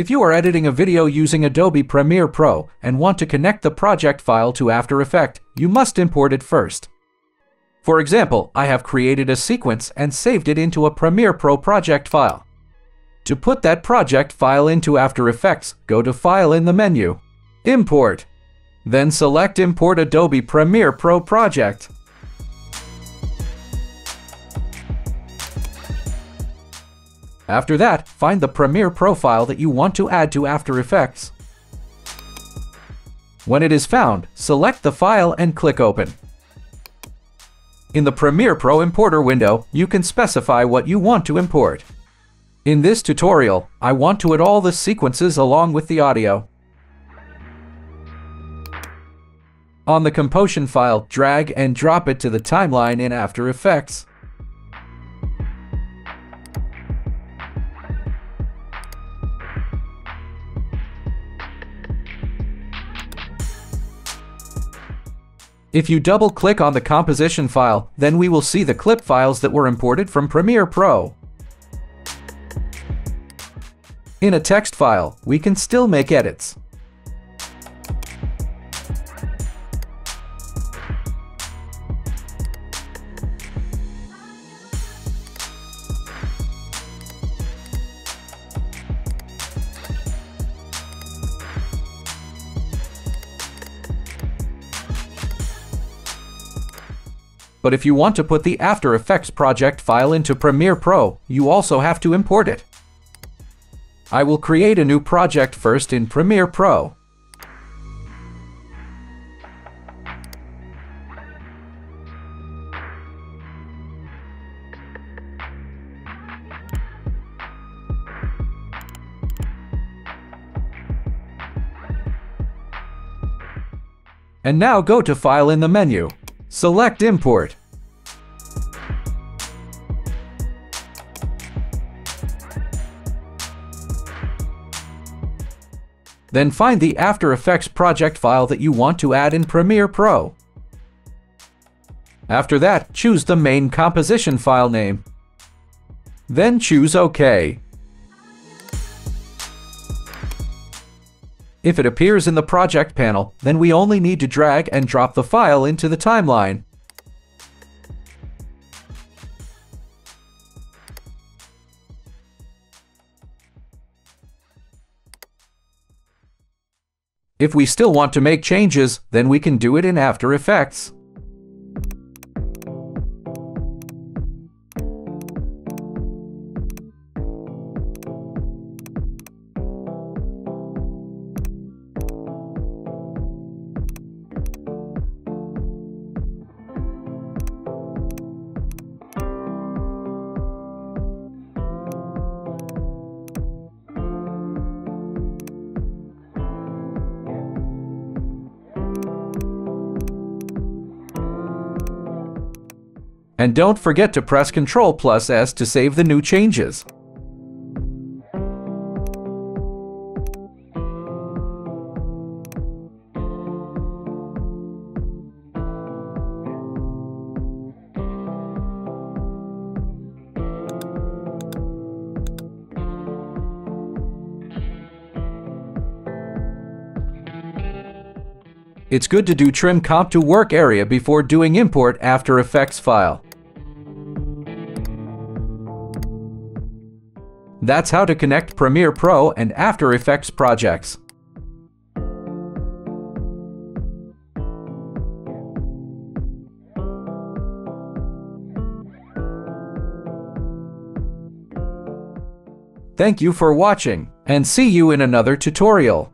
If you are editing a video using Adobe Premiere Pro and want to connect the project file to After Effects, you must import it first. For example, I have created a sequence and saved it into a Premiere Pro project file. To put that project file into After Effects, go to File in the menu, Import. Then select Import Adobe Premiere Pro project. After that, find the Premiere Pro file that you want to add to After Effects. When it is found, select the file and click Open. In the Premiere Pro Importer window, you can specify what you want to import. In this tutorial, I want to add all the sequences along with the audio. On the composition file, drag and drop it to the timeline in After Effects. If you double-click on the composition file, then we will see the clip files that were imported from Premiere Pro. In a text file, we can still make edits. But if you want to put the After Effects project file into Premiere Pro, you also have to import it. I will create a new project first in Premiere Pro. And now go to File in the menu. Select Import. Then find the After Effects project file that you want to add in Premiere Pro. After that, choose the main composition file name. Then choose OK. If it appears in the project panel, then we only need to drag and drop the file into the timeline. If we still want to make changes, then we can do it in After Effects. And don't forget to press Ctrl plus S to save the new changes. It's good to do trim comp to work area before doing import After Effects file. That's how to connect Premiere Pro and After Effects projects. Thank you for watching, and see you in another tutorial.